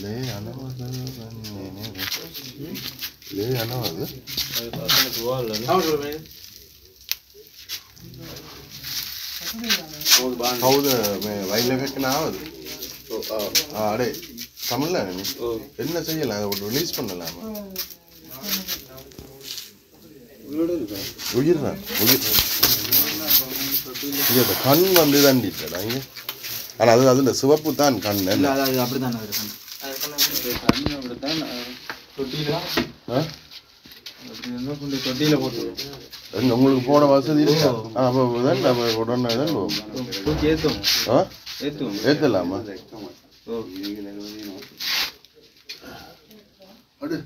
ලේ යනවද ගන්නේ නේද ලේ යනවද අය පාසල දුවල්ලා නේ කවුද මේ වයිල් එකක් නාවද ආඩේ தமிழ்ல என்ன செய்யலாம் அதை ரிலீஸ் பண்ணலாமா உயிர் தான் உயிர் இது அந்த கண் வந்து தண்டிட்டடா இங்கே ஆனால் அது அதில் சிவப்பு தான் கண் அப்படி தான் தொட்டியில் தொட்டியில் போட்டு என்ன, உங்களுக்கு போன வசதி இருக்கா? ஆ, அப்ப தான் அப்ப உடனே தான் அடு.